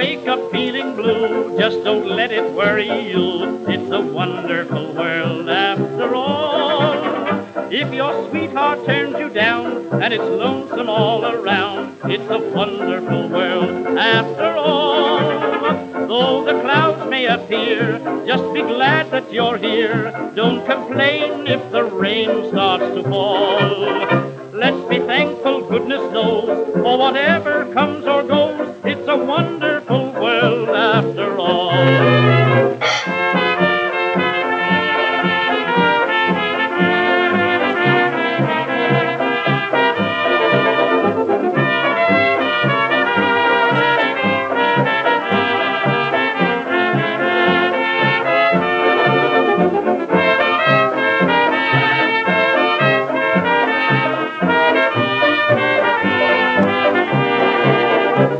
wake up feeling blue, just don't let it worry you. It's a wonderful world after all. If your sweetheart turns you down and it's lonesome all around, it's a wonderful world after all. Though the clouds may appear, just be glad that you're here. Don't complain if the rain starts to fall. Let's be thankful, goodness knows, for whatever comes or goes, it's a wonder.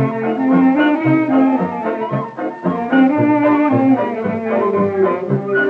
Thank you.